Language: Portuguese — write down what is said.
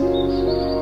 Música